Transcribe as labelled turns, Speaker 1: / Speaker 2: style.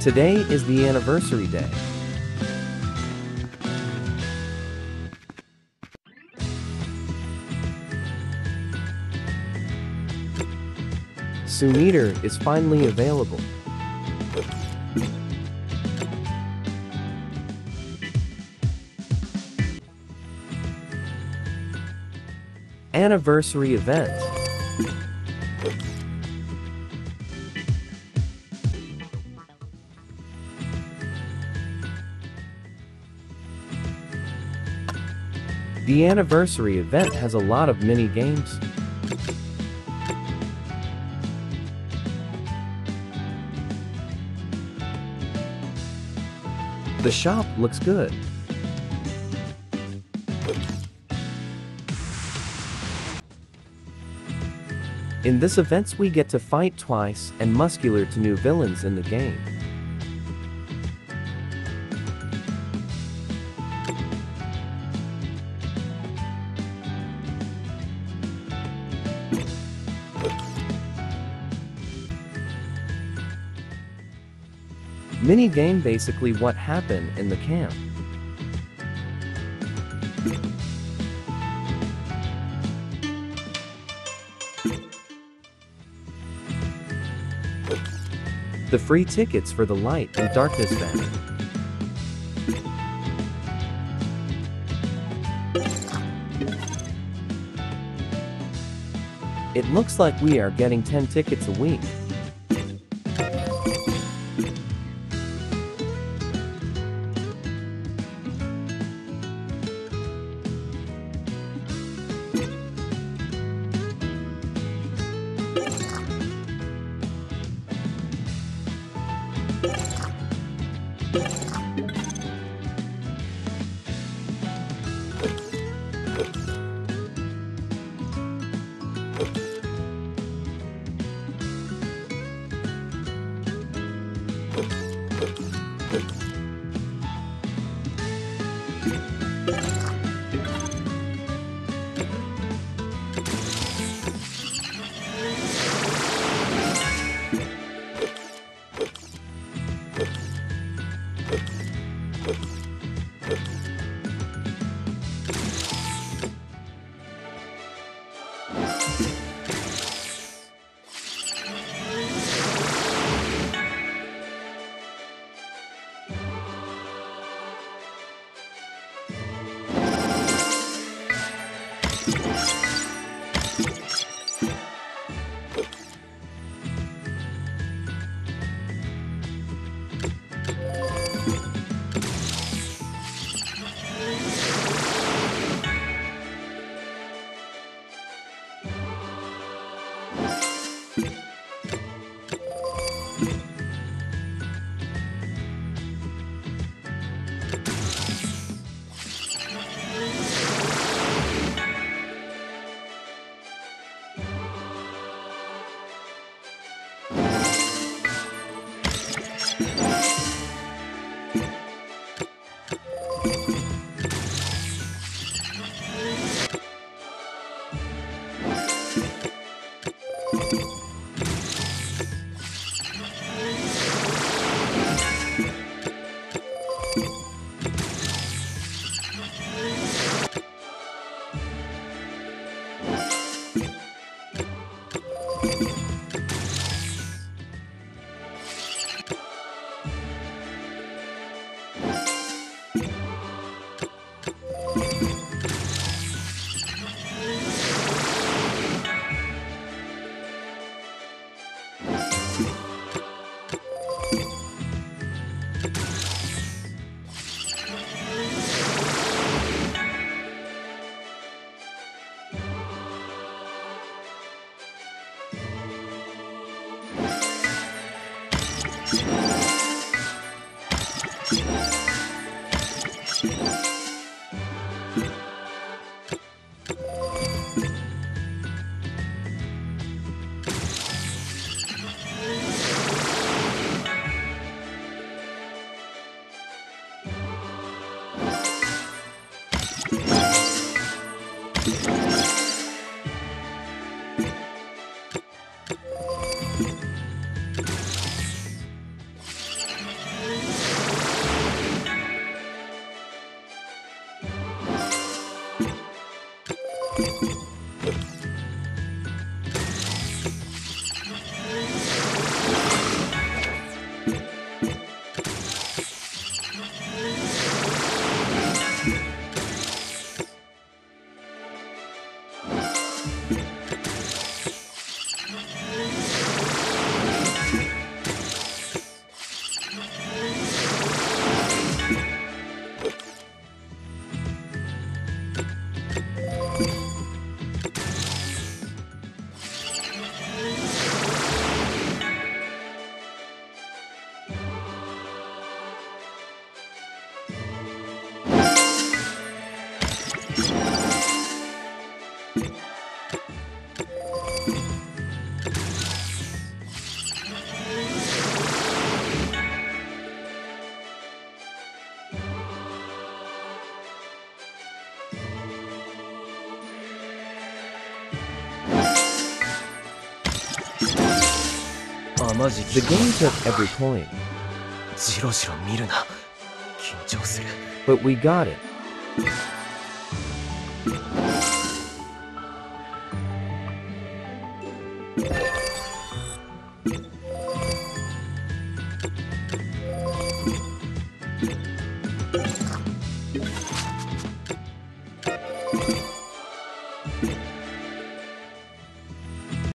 Speaker 1: Today is the anniversary day. Suneater is finally available. Anniversary event. The anniversary event has a lot of mini games. The shop looks good. In this events we get to fight twice and muscular to new villains in the game. Mini game basically what happened in the camp. The free tickets for the light and darkness band. It looks like we are getting 10 tickets a week.
Speaker 2: Yeah.
Speaker 1: The game took every coin.
Speaker 2: じろじろ見るな。緊張する。
Speaker 1: But we got it.